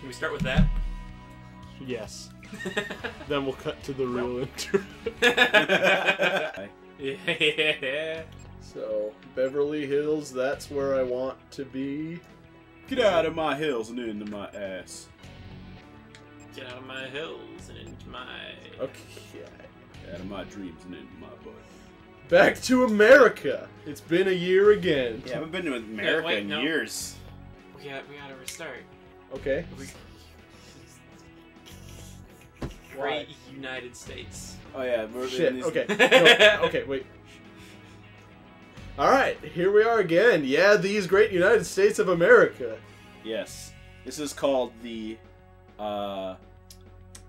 Can we start with that? Yes. Then we'll cut to the real intro. yeah. So, Beverly Hills, that's where I want to be. Get out of my hills and into my ass. Get out of my hills and into my. Okay. Out of my dreams and into my butt. Back to America. It's been a year again. Yeah, I haven't been to America wait, in no. years. We got. We gotta restart. Okay. We... Great United States. Oh yeah, we're in Shit. these- Okay. No, okay, wait. Alright, here we are again. Yeah, these great United States of America. Yes, this is called the, uh,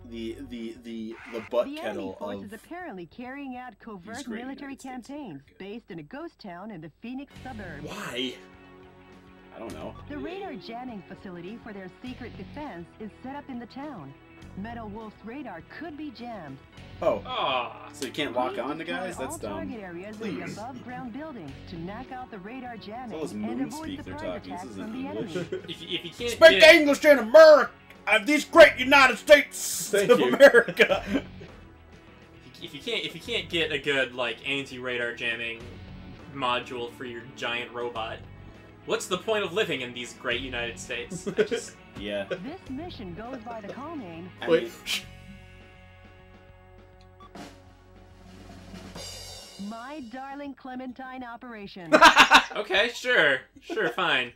the the the the butt The enemy kettle force of. is apparently carrying out covert military United States campaigns based in a ghost town in the Phoenix suburbs. Why? I don't know. The radar jamming facility for their secret defense is set up in the town. Metal Wolf's radar could be jammed. Oh, Aw. so you can't lock Please on to destroy guys? That's all dumb. target areas in the Please. above ground buildings to knock out the radar jamming those and avoid speak they're talking. This attacks isn't from the English. enemy. If, you- if you can't Speak get, English in America, of these great United States Thank of you. America. if you can't if you can't get a good like anti-radar jamming module for your giant robot, what's the point of living in these great United States? I just, yeah. This mission goes by the call name I Wait. My Darling Clementine Operation. okay, sure, sure, fine,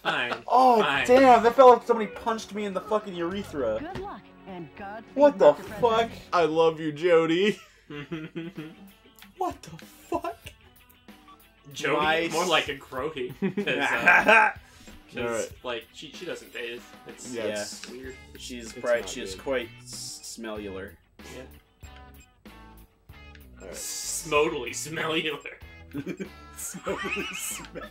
fine. oh Fine. damn! That felt like somebody punched me in the fucking urethra. Good luck and God. What the fuck? I love you, Jody. What the fuck? Jody, Nice. more like a Grody, because uh, Alright. like she she doesn't bathe. It's, Yeah. it's weird. she's It's bright. She's good. quite s- smellular. Yeah. Alright. Smotally smellular. Smellily smell.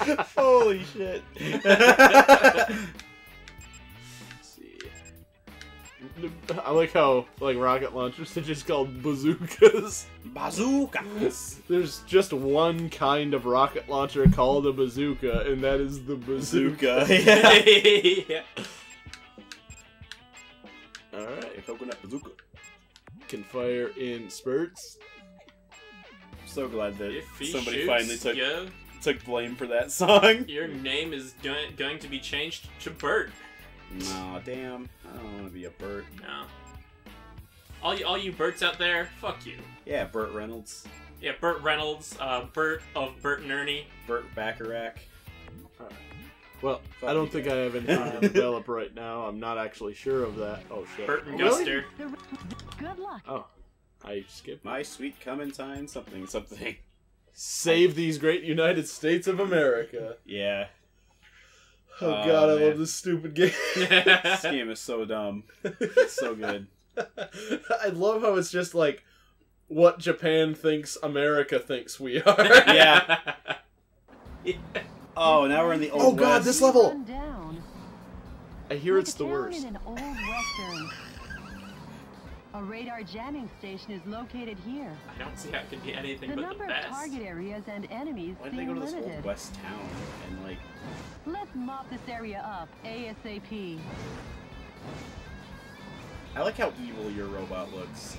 Holy shit! Let's see. I like how like rocket launchers are just called bazookas. Bazookas. There's just one kind of rocket launcher called a bazooka, and that is the bazooka. Bazooka. yeah. yeah. Alright. Coconut bazooka. Can fire in spurts. So glad that somebody shoots, finally took yeah, took blame for that song. your name is go- going to be changed to Bert. Nah, damn. I don't want to be a Bert. No. All you, all you Berts out there, fuck you. Yeah, Burt Reynolds, Yeah, Burt Reynolds, uh, Bert of Bert and Ernie. Burt Bacharach. Well, Fuck I don't think guys. I have anything to develop right now. I'm not actually sure of that. Oh shit. Bert and Really? Guster. Good luck. Oh, I skipped. My sweet Clementine, something, something. Save these great United States of America. Yeah, Oh, Oh, god, I love this stupid game. this game is so dumb. It's so good. I love how it's just like what Japan thinks America thinks we are. Yeah. Oh, now we're in the old Oh, God, West. this level- I hear Like it's a the town worst. A radar jamming station is located here. I don't see how it could be anything The but the number of target areas and enemies Why did they go to this limited. old West town and like? Let's mop this area up ASAP. I like how evil your robot looks.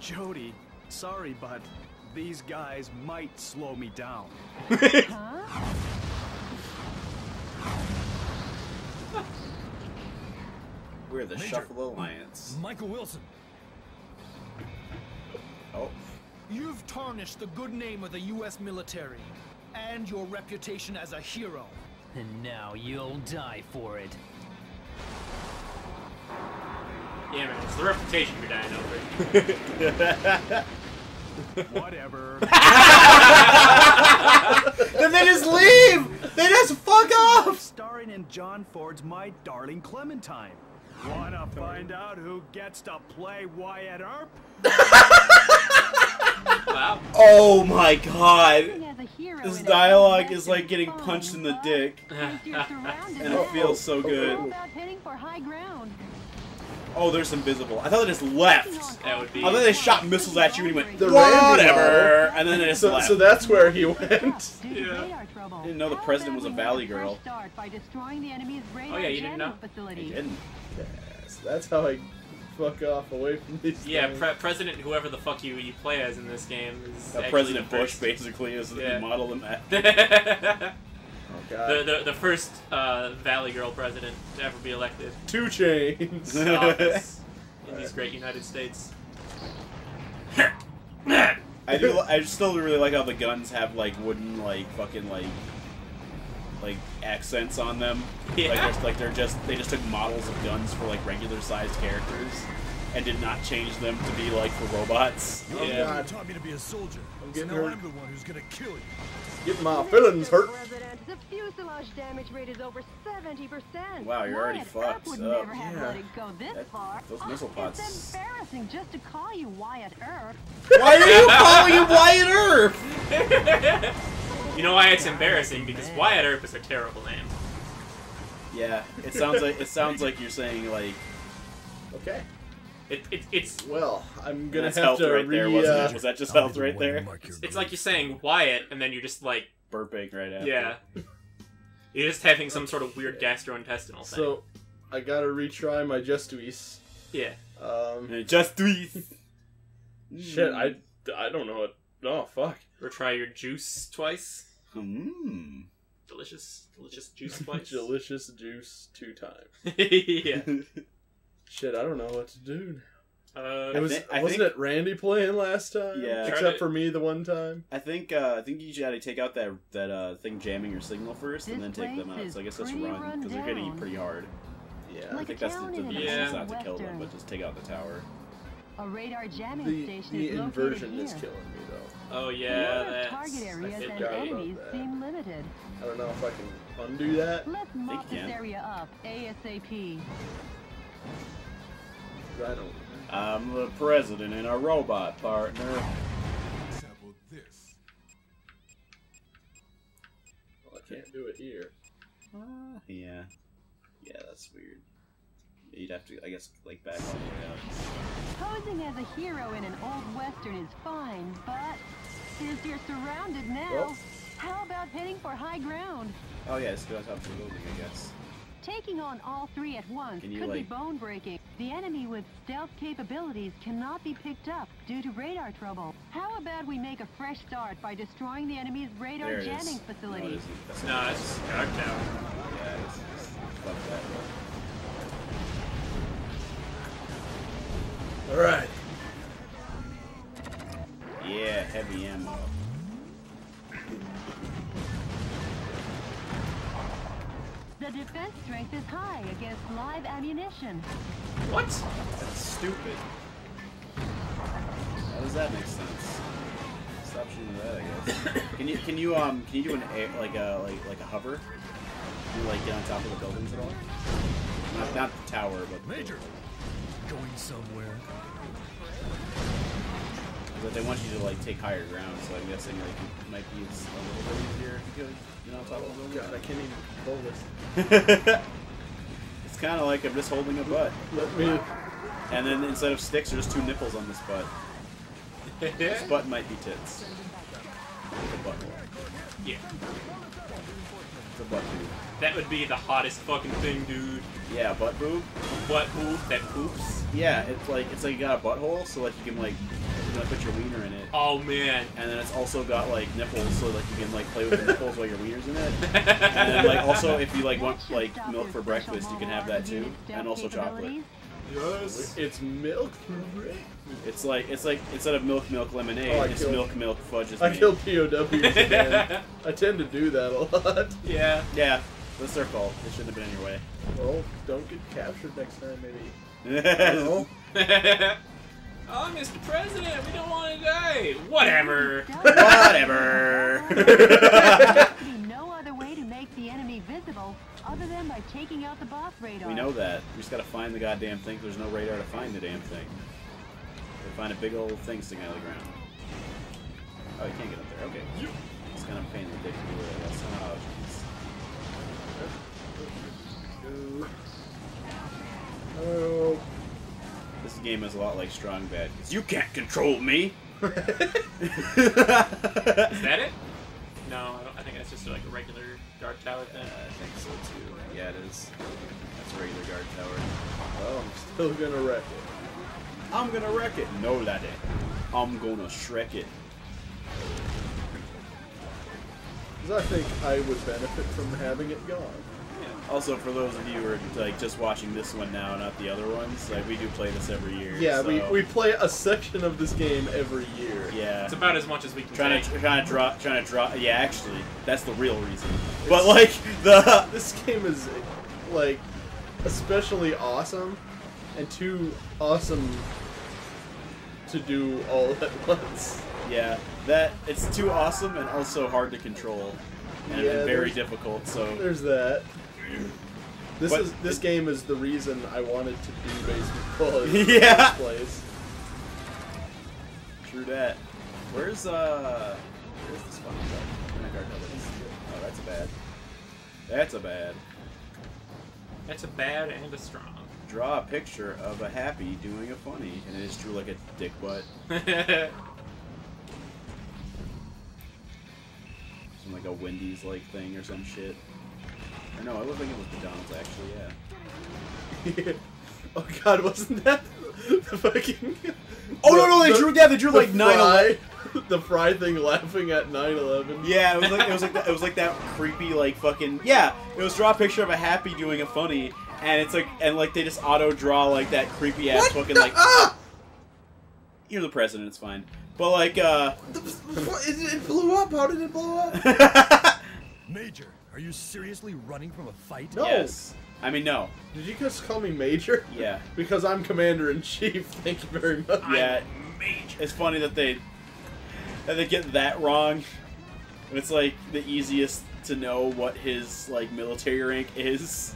Jody, sorry, but these guys might slow me down. Huh? We're the Major. Shuffle Alliance. Michael Wilson, Oh, you've tarnished the good name of the U.S. military and your reputation as a hero. And now you'll die for it. Yeah, man, it's the reputation you're dying over. Whatever. then they just leave. They just fuck off. Starring in John Ford's My Darling Clementine. Wanna find out who gets to play Wyatt Earp? Wow. Oh my god. Acting as a hero This dialogue is like getting punched in the dick. since you're surrounded And it feels so good. about heading for high? Oh, there's invisible. I thought they just left. That would be. I thought they shot missiles at you and he went, The Randy whatever, and then they just So, left. so that's where he went. Yeah. Didn't know the president was a valley girl. Oh yeah, you didn't know? I didn't. Yes, that's how I fuck off away from these. Yeah, pre- President, whoever the fuck you you play as in this game is Uh, President the Bush first- basically is Yeah. the model of that. the, Oh god. the the first uh, Valley Girl president to ever be elected Two chains. to office in these great United States. I do. li- I still really like how the guns have like wooden like fucking like like accents on them. Yeah. Like, they're, like they're just they just took models of guns for like regular sized characters and did not change them to be like for robots. Oh Yeah. god. taught me to be a soldier. I'm getting so hurt. I'm the one who's gonna kill you. Get my feelings hurt. President, the fuselage damage rate is over 70%. Wow, you're already Wyatt fucked Earp would up. never have Yeah. let it go this That- far. those missile pods- It's embarrassing just to call you Wyatt Earp. Why are you calling him Wyatt Earp? You know why it's embarrassing? Because Wyatt Earp is a terrible name. Yeah, it sounds like it sounds like you're saying like Okay. It, it, it's Well, I'm gonna that's have health to right re. there, wasn't uh, it? Was that just I'll health right there? mark your it's like you're saying Wyatt and then you're just like Burping right after. yeah. You're just having some sort of weird gastrointestinal thing. So, I gotta retry my Justice. yeah. Um, Uh, Just three. shit, I, I don't know what. Oh fuck. Retry your juice twice. Hmm. Delicious, delicious juice twice. Delicious juice two times. yeah. Shit, I don't know what to do. Uh, It was thi- I wasn't think- it Randy playing last time? Yeah. Try Except to- for me the one time. I think uh, I think you should to take out that that uh, thing jamming your signal first, and This then take them place out. is So I guess that's pretty run because they're hitting you run pretty hard. Yeah. I think a that's the, town the in mission Yeah. is not to kill them, Western. but just take out the tower. A radar jamming The, station the is inversion located is here. killing me though. Oh yeah, that's. target I areas and enemies that. seem limited. I don't know if I can undo that. Let's mop this can. area up ASAP. I don't. I'm the president and a robot partner. Example this. Well, I can't do it here. Uh, yeah, yeah, that's weird. You'd have to, I guess, like back all the way out. Posing as a hero in an old western is fine, but since you're surrounded now, Well. how about heading for high ground? Oh yeah, let's go on the building, I guess. Taking on all three at once you, could be bone breaking. The enemy with stealth capabilities cannot be picked up due to radar trouble. How about we make a fresh start by destroying the enemy's radar There it is. jamming No, facility? isn't. That's No, not- it's just dark now. Yeah, it's, it's, fuck that. All right. Yeah, heavy ammo. The defense strength is high against live ammunition. What? That's stupid. How does that make sense? Stop shooting that, I guess. can you can you um can you do an air like a like like a hover? Can you like get on top of the buildings at all? Not not the tower, but the- Major, going somewhere. But they want you to like take higher ground, so I'm guessing like it might be a little bit easier if you go get on top of the building. God, I can't even hold this. it's kind of like I'm just holding a butt, Let me. and then instead of sticks, there's two nipples on this butt. This butt might be tits. It's a butthole. yeah. It's a butt boob. That would be the hottest fucking thing, dude. Yeah, butt boob. What poop that poops? Yeah, it's like it's like you got a butthole, so like you can like you can put your wiener in it, Oh man. and then it's also got like nipples, so like you can like play with the nipples while your wiener's in it. And then like also if you like want like milk for breakfast, you can have that too, and also chocolate. Yes. It's milk. for breakfast. It's like it's like instead of milk milk lemonade, Oh, I it's killed- milk milk fudge I made. killed POWs again. I tend to do that a lot. Yeah. Yeah, that's their fault. It shouldn't have been in your way. Well, don't get captured next time, maybe. oh, oh, Mr. President, we don't want to die. Whatever. Whatever. There could be no other way to make the enemy visible other than by taking out the boss radar. we know that. We just gotta find the goddamn thing. There's no radar to find the damn thing. We find a big old thing sticking out of the ground. Oh, you can't get up there. Okay. It's kind of a pain in the dick to do it. I guess. Oh, jeez. Oh. This game is a lot like Strong Bad. 'cause You can't control me. Is that it? No, I, don't, I think that's just like a regular guard tower Uh, thing. I think so too. Yeah, it is. That's a regular guard tower. Well, I'm still gonna wreck it. I'm gonna wreck it. No, laddie. I'm gonna shrek it. Because I think I would benefit from having it gone. Also, for those of you who are like just watching this one now, not the other ones, like we do play this every year. Yeah, we, so- we play a section of this game every year. yeah. It's about as much as we can trying take. to trying to draw trying to draw. Yeah, actually, that's the real reason. But like the This game is, like, especially awesome, and too awesome to do all at once. yeah that it's too awesome and also hard to control and, Yeah, and very difficult. So There's that. This But is this it- game is the reason I wanted to do baseball in the Yeah. first place. true that. Where's uh where's this fucking guy? Where my guard tower is? Oh, that's a bad. That's a bad. That's a bad and a strong. Draw a picture of a happy doing a funny, and it is true like a dick butt. Some like a Wendy's like thing or some shit. Or no, I look like it was McDonald's actually. Yeah. oh god, wasn't that the fucking? Oh no no they the- drew yeah they drew the like nine. fry, the fry thing laughing at 9/11. Yeah, it was like it was like that, it was like that creepy like fucking yeah. It was draw a picture of a happy doing a funny, and it's like and like they just auto draw like that creepy ass fucking like ah! you're the president, it's fine. But like uh It, it blew up. How did it blow up? Major, are you seriously running from a fight? No. yes, I mean no, Did you just call me Major? yeah. Because I'm Commander in Chief. Thank you very much. Yeah, Major. it's funny that they that they get that wrong. And it's like the easiest to know what his like military rank is.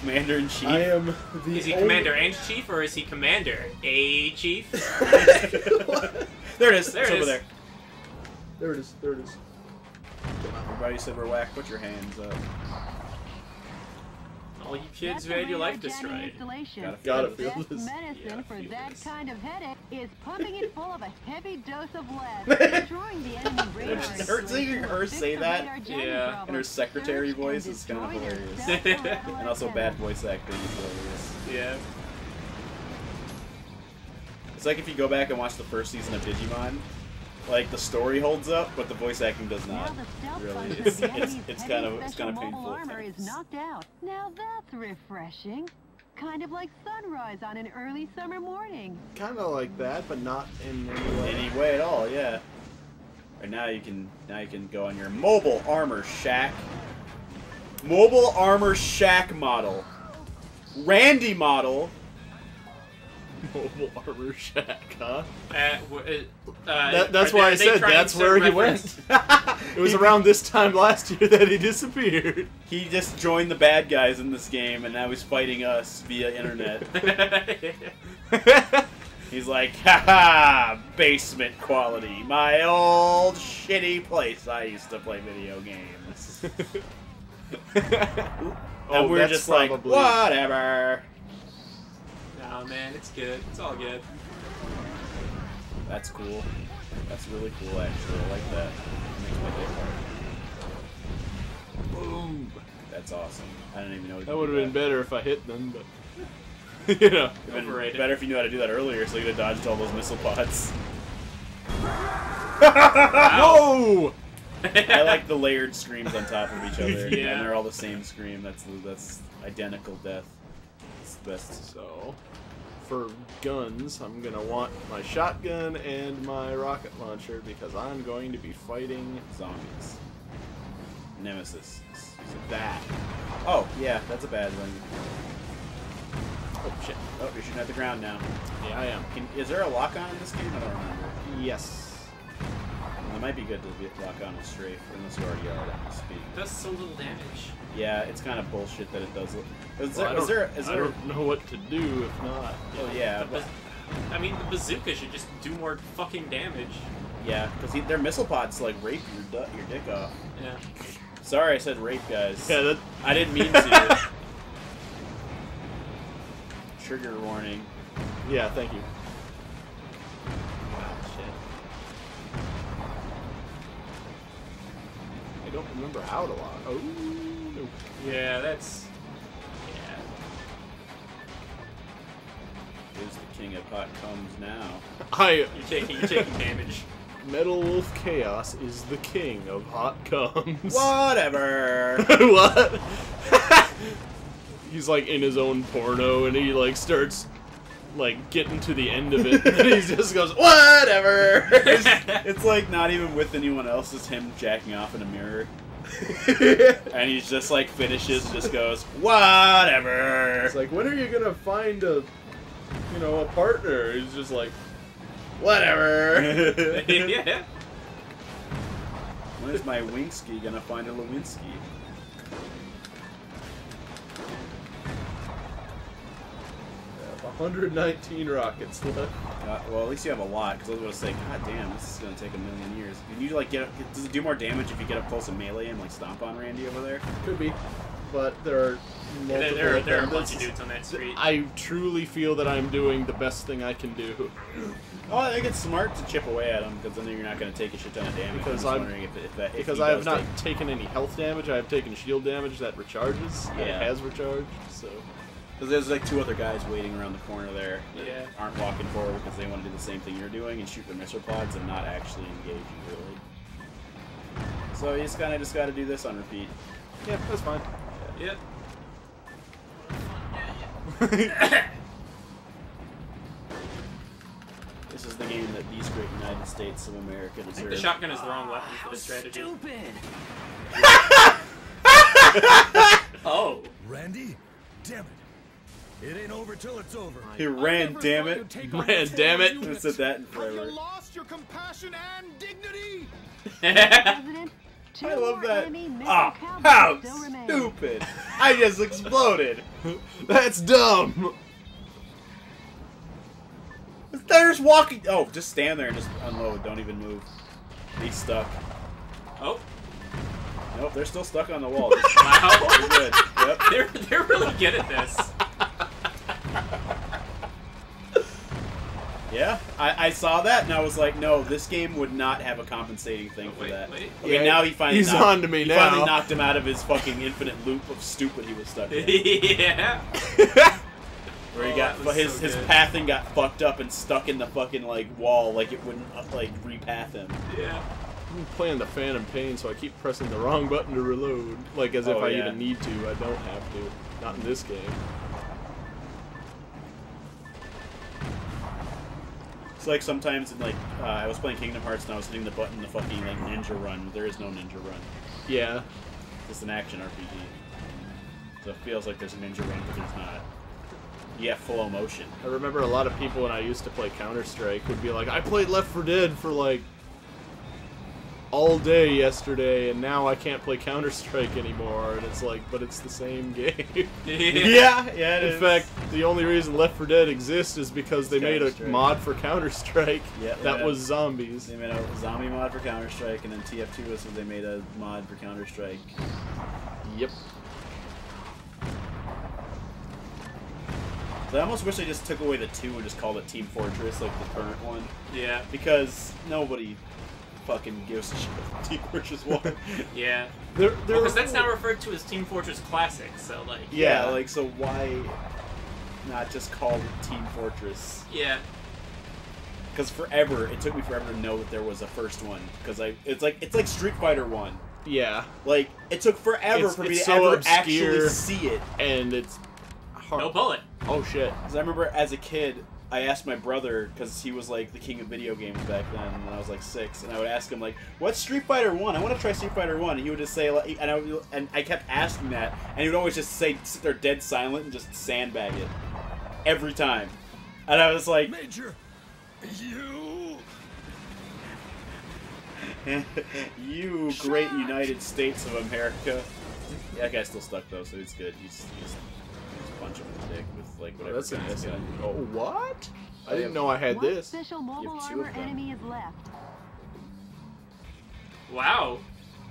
Commander in chief. I am the is he only- commander and chief, or is he commander a chief? There it is. There it's it over is. there. there it is. There it is. Everybody said we're whack. Put your hands up. All you kids That's who had your a life destroyed. installation. Gotta Gotta feel this. medicine Yeah, for feel that this. kind of headache is pumping it full of a heavy dose of lead, destroying the enemy radar. Her- seeing her installation say will fix the that, radar yeah, and her secretary Search voice is kinda hilarious. And also bad voice acting is hilarious. Yeah. It's like if you go back and watch the first season of Digimon, like the story holds up, but the voice acting does not. Really, function it's it's, it's kind of it's kind of painful. at armor is knocked out. Now that's refreshing. Kind of like sunrise on an early summer morning. Kind of like that, but not in any way. any way at all. Yeah. Right now you can now you can go on your mobile armor shack. Mobile armor shack model. Randy model. Mobile armor shack, huh? Uh, w- uh, uh, That, that's are why I said that's to where he reference- went. it was around this time last year that he disappeared. He just joined the bad guys in this game and now he's fighting us via internet. He's like, haha, basement quality. My old shitty place I used to play video games. and Oh, we're that's just like, whatever. No, man, it's good. It's all good. That's cool. That's really cool, actually. I like that. Makes my day better. Boom. That's awesome. I don't even know. That would have been better if I hit them, but you know. Been Overrated. better if you knew how to do that earlier, so you could have dodged all those missile pods. Whoa! I like the layered screams on top of each other, Yeah. and they're all the same scream. That's that's identical death. It's best. So, for guns, I'm gonna want my shotgun and my rocket launcher because I'm going to be fighting Zombies. Nemesis. that. Oh yeah, that's a bad one. Oh shit. Oh, you're shooting at the ground now. Yeah, I am. Can, is there a lock on in this game? I don't remember. Yes. Well, it might be good to get lock on a strafe, unless you already are. That must be. It does so little damage. Yeah, it's kind of bullshit that it does. Is Well, there? I is don't- there? Is I there? don't know what to do if not. Oh yeah, The baz- I mean, the bazooka should just do more fucking damage. yeah, because their missile pods like rape your du- your dick off. Yeah. Sorry, I said rape, guys. Yeah, that. I didn't mean to. Trigger warning. Yeah, thank you. I don't remember how to lock. Oh, no. Yeah, that's. Yeah. Is the king of hot comes now? I You're taking, you're taking damage. Metal Wolf Chaos is the king of hot comes. Whatever. what? He's like in his own porno and he like starts like getting to the end of it and he just goes, Whatever it's like not even with anyone else. It's him jacking off in a mirror, and he just like finishes just goes whatever. It's like, when are you gonna find a you know, a partner? He's just like Whatever yeah. when is my Winsky gonna find a Lewinsky? 119 rockets left. Uh, well, at least you have a lot. Because I was going to say, God damn, this is gonna take a million years. Can you like get? Does it do more damage if you get up close and melee and like stomp on Randy over there? Could be. But there are multiple There, there, are- there are a bunch of dudes on that street. I truly feel that I'm doing the best thing I can do. Oh, I think it's smart to chip away at him because then you're not going to take a shit ton of damage. Because I'm just I'm- wondering if, if that if Because I have not take- taken any health damage, I have taken shield damage that recharges. Yeah. It has recharged, so. Because there's like two other guys waiting around the corner there that Yeah. aren't walking forward because they want to do the same thing you're doing and shoot their missile pods and not actually engage you really. So you just kind of just got to do this on repeat. Yeah, that's fine. Yeah. This is the game that these great United States of America I think deserve. the shotgun is the wrong weapon for this strategy. Stupid! Oh. Randy? Damn it. It ain't over till it's over. He ran, damn it. you'd take on Ran, damn it. Haven't said that in Have forever. you lost your compassion and dignity? President, I love that. enemy missile Ah, cowboys how stupid! I just exploded. That's dumb! They're just walking. Oh, just stand there and just unload. Don't even move. He's stuck. Oh. Nope, they're still stuck on the wall. Wow. You're good. Yep. They're, they're really good at this. Yeah, I, I saw that and I was like, no, this game would not have a compensating thing for Wait, that. wait. Okay, Yeah, now he finally he's knocked, on to me he now. finally knocked him out of his fucking infinite loop of stupid he was stuck in. yeah. Where he Oh, got that was his so his good. pathing got fucked up and stuck in the fucking like wall, like it wouldn't uh, like repath him. Yeah. I'm playing the Phantom Pain, so I keep pressing the wrong button to reload. Like, as if Oh, I yeah. even need to. I don't have to. Not in this game. It's like sometimes in like uh, I was playing Kingdom Hearts and I was hitting the button the fucking like ninja run. There is no ninja run. Yeah. It's an action RPG. So it feels like there's a ninja run, but there's not. You full motion. I remember a lot of people when I used to play Counter Strike would be like, I played Left 4 Dead for like all day yesterday, and now I can't play Counter Strike anymore. And it's like, but it's the same game. yeah, yeah. In fact, the only reason Left 4 Dead exists is because they made a mod for Counter Strike Yeah, that yeah. was zombies. They made a zombie mod for Counter Strike, and then TF2 was when they made a mod for Counter Strike. Yep. So I almost wish they just took away the two and just called it Team Fortress, like the current one, Yeah. because nobody fucking gives a shit about Team Fortress One. Yeah. There, there Because that's now referred to as Team Fortress Classic, so like. yeah, Yeah. like so why not just call it Team Fortress? Yeah. Because forever, it took me forever to know that there was a first one. Because I, it's like it's like Street Fighter One. Yeah, Like it took forever It's- for me to so ever actually see it. and it's hard. No bullet. Oh shit. Because I remember as a kid, I asked my brother because he was like the king of video games back then when I was like six, and I would ask him like, "What's Street Fighter One? I want to try Street Fighter One." He would just say, like, and I would, and I kept asking that, and he would always just say, sit there dead silent and just sandbag it every time, and I was like, Major, you. "You great United States of America." Yeah, that guy's still stuck though, so he's good. He's he's, he's punch him in the dick with like Oh, that's an gun he's got. SN. Oh what? I I didn't have- know I had this. special mobile two of armor them. enemy is left. Wow.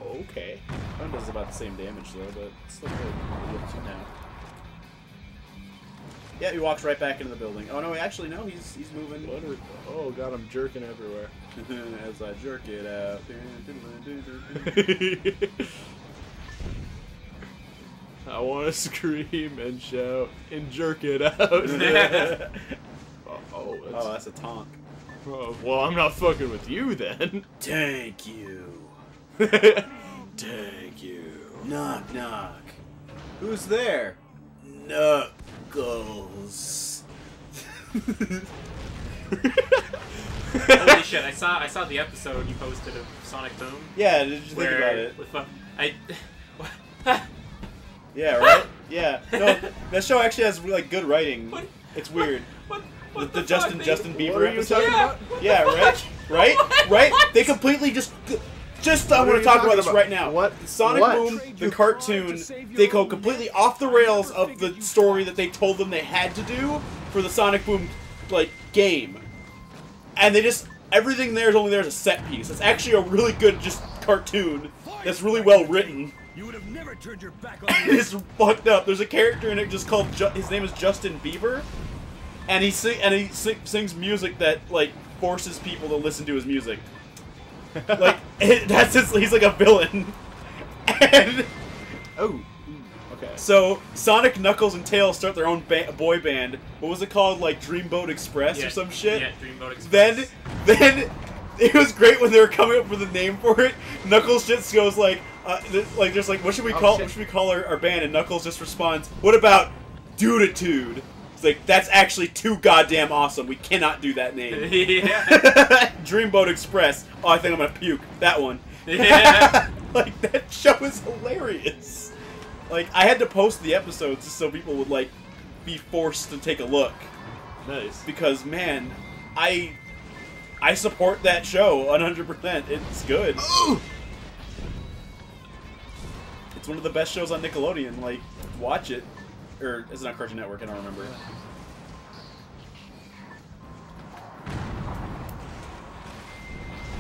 Okay. Gun does about the same damage though, but still good. You have two now. Yeah, he walks right back into the building. Oh no, actually no, he's he's moving. What are, oh god, I'm jerking everywhere. As I jerk it out. I want to scream and shout and jerk it out. oh, oh, Oh, that's, that's a tonk. oh, well, I'm not fucking with you then. Thank you. Thank you. Knock knock. Who's there? Knuckles. Holy shit! I saw I saw the episode you posted of Sonic Boom. yeah, did you think about it? With, fu- I. Yeah, right? Yeah. No, that show actually has like good writing. What? It's weird. What? The, What the the Justin fuck, Justin? Bieber What are you episode. talking Yeah. about? Yeah, right? Right? What? Right? What? They completely just just I want to talk talking about this about? right now. What? Sonic What? Boom, the cartoon, they go completely off the rails of the story that they told them they had to do for the Sonic Boom like game. And they just everything there is only there as a set piece. It's actually a really good just cartoon that's really well written. You would have never turned your back on it is fucked up. There's a character in it just called Ju- his name is Justin Bieber, and he sing and he sing- sings music that like forces people to listen to his music. like it, that's his, he's like a villain, and Oh, ooh, okay. so Sonic, Knuckles, and Tails start their own ba- boy band. What was it called? Like Dreamboat Express Yeah, or some shit. Yeah, Dreamboat Express. Then, then it was great when they were coming up with a name for it. Knuckles just goes like, uh, th- like just like, what should we Oh, call, shit. what should we call our, our band? And Knuckles just responds, "What about Duditude?" It's like that's actually too goddamn awesome. We cannot do that name. yeah. Dreamboat Express. Oh, I think I'm gonna puke. That one. Yeah. like that show is hilarious. Like I had to post the episodes just so people would like be forced to take a look Nice. because man, I I support that show 100%. It's good. It's one of the best shows on Nickelodeon. Like, watch it. Or is it on Cartoon Network? I don't remember.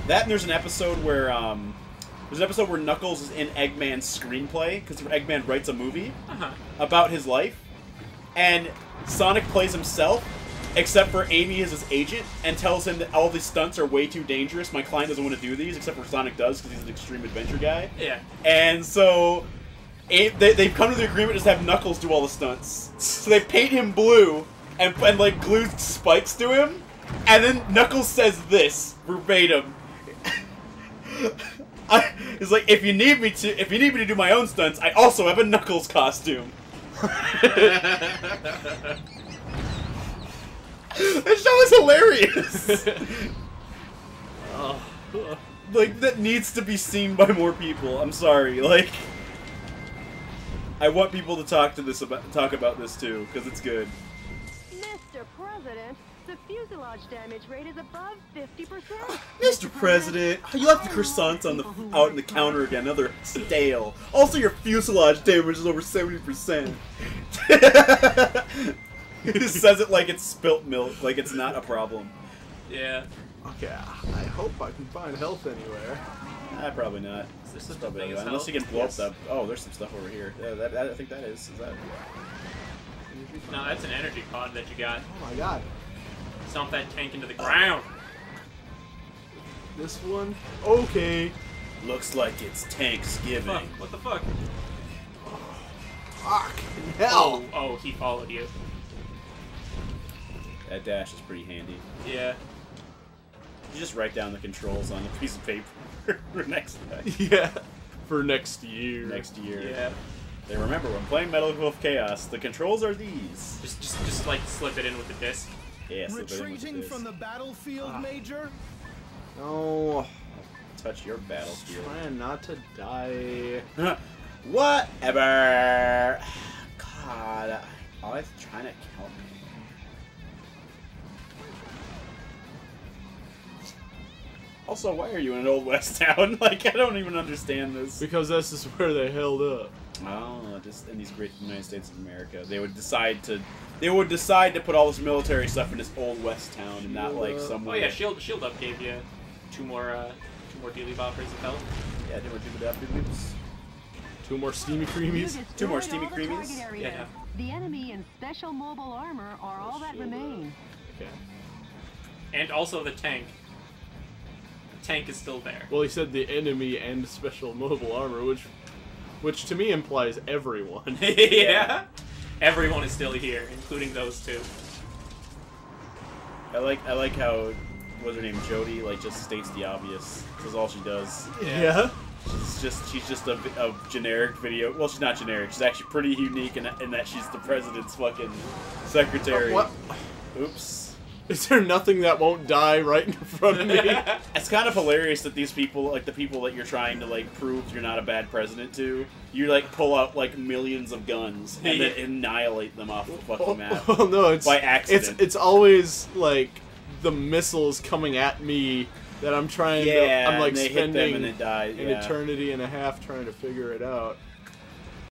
That and there's an episode where um, there's an episode where Knuckles is in Eggman's screenplay because Eggman writes a movie Uh-huh. about his life, and Sonic plays himself, except for Amy is his agent, and tells him that all these stunts are way too dangerous. My client doesn't want to do these, except for Sonic does because he's an extreme adventure guy. Yeah. And so they, they've come to the agreement to just have Knuckles do all the stunts. So they paint him blue and, and like glue spikes to him, and then Knuckles says this verbatim. I, it's like if you need me to, if you need me to do my own stunts, I also have a Knuckles costume. that show is hilarious. Like that needs to be seen by more people. I'm sorry. Like I want people to talk to this about talk about this too because it's good. Mr. President, the fuselage damage rate is above 50%. Mr. President, you left the croissants on the out in the counter again. Now they're stale. Also, your fuselage damage is over seventy percent. he says it like it's spilt milk, like it's not a problem. Yeah. okay. I hope I can find health anywhere. Ah, probably not. This is there It's such a probably thing not. Unless you health? can blow Yes. up the. Oh, there's some stuff over here. Yeah, that, that- I think that is. Is that? No, that's an energy pod that you got. Oh my god. Stomp that tank into the ground. This one? Okay. Looks like it's Fuck. Thanksgiving. What the fuck? Fuck. Oh, Hell. oh, he followed you. That dash is pretty handy. Yeah. You just write down the controls on a piece of paper for next time. Yeah. For next year. next year. Yeah. They remember when playing Metal Wolf Chaos, the controls are these. Just, just, just like slip it in with the disc. Yeah, slip it in with Retreating from the battlefield, Ah. Major? No. Touch your battlefield. Trying not to die. Whatever. God, always trying to kill me. Also, why are you in an old west town? Like, I don't even understand this. Because this is where they held up. Oh, just in these great United States of America, they would decide to, they would decide to put all this military stuff in this old west town and not like Shield up. Oh somewhere. yeah, shield, shield up gave you two more, uh, two more dealy boppers of health. Yeah, two more do the Duff Loops. Two more steamy creamies. Two more steamy creamies? Yeah. The enemy and special mobile armor are all that remain. Okay. And also the tank. The tank is still there. Well, he said the enemy and special mobile armor, which, which to me implies everyone. yeah. Everyone is still here, including those two. I like I like how what's her name Jody like just states the obvious. This is all she does. yeah. She's just she's just a, a generic video. Well, she's not generic. She's actually pretty unique in, that- in that she's the president's fucking secretary. Uh, what? Oops. Is there nothing that won't die right in front of me? It's kind of hilarious that these people, like the people that you're trying to like prove you're not a bad president to, you like pull out like millions of guns and then annihilate them off the fucking oh, map. Well, no, it's By accident. It's it's always like the missiles coming at me that I'm trying Yeah, to. I'm like and they hit them spending and they die, an yeah. eternity and a half trying to figure it out.